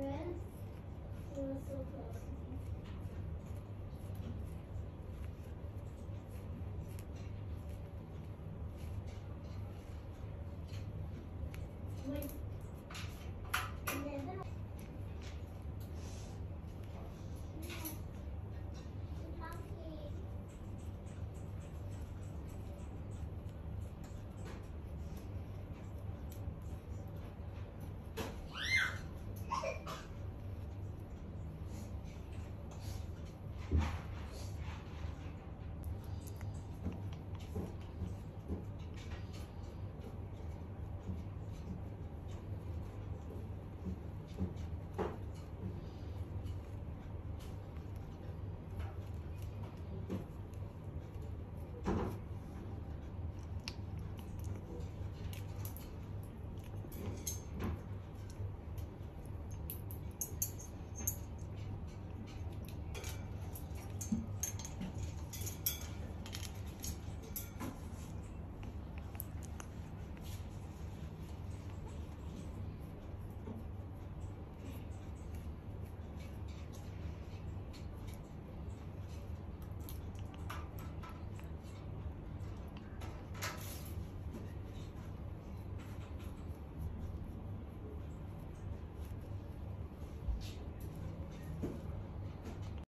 Friends, it was so close.